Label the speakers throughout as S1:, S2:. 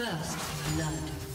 S1: First blood.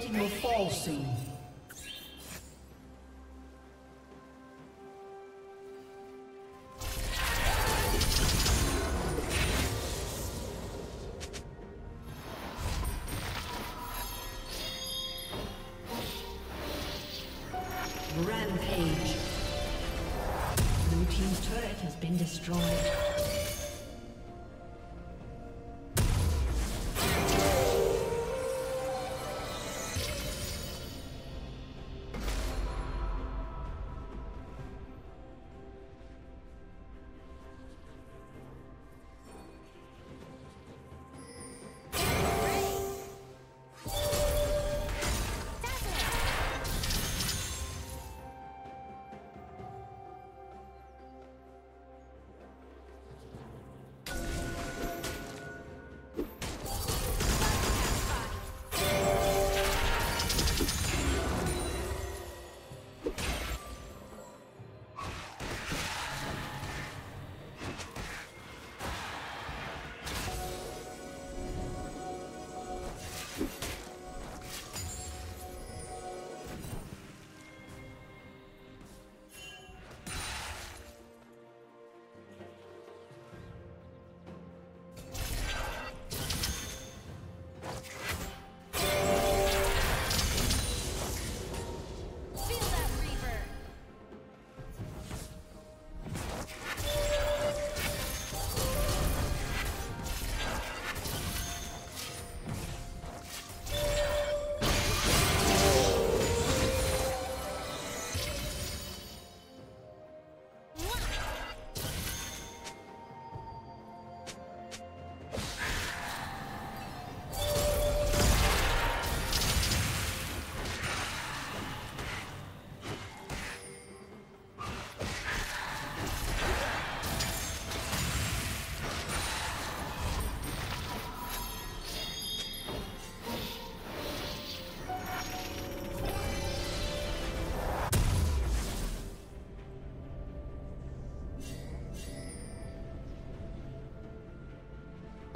S1: Plating will fall soon. Rampage. Blue Team's turret has been destroyed.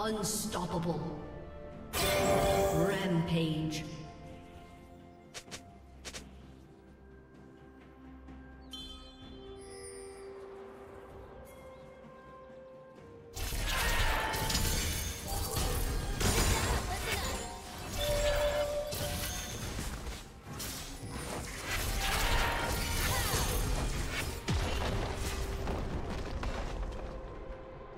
S1: Unstoppable. Rampage.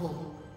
S1: Unstoppable.